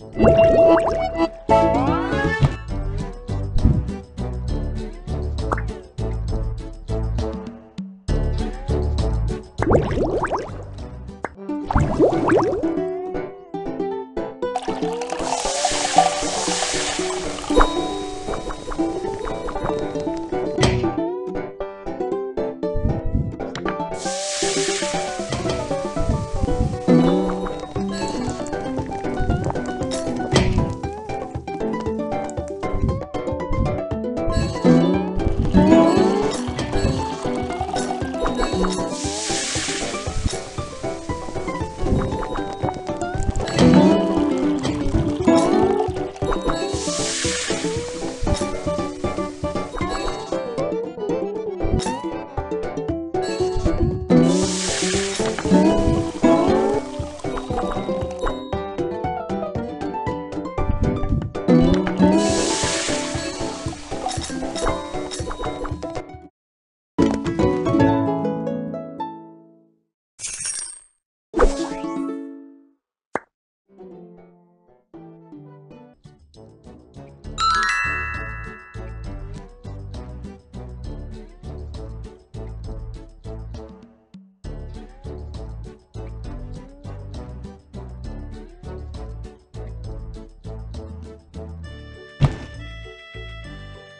Música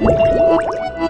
Woo!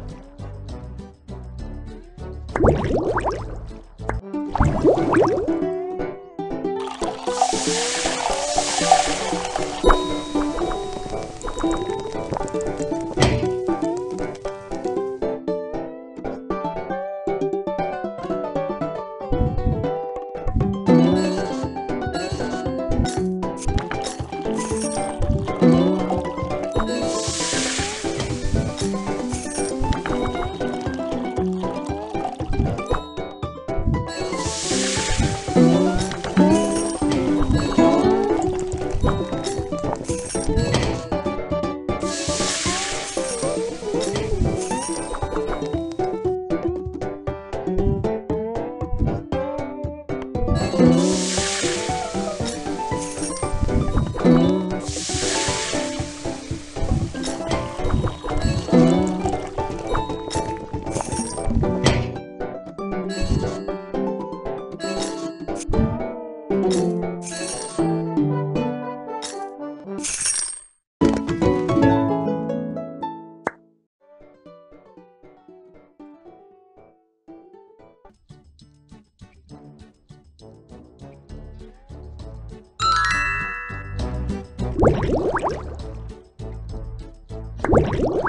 you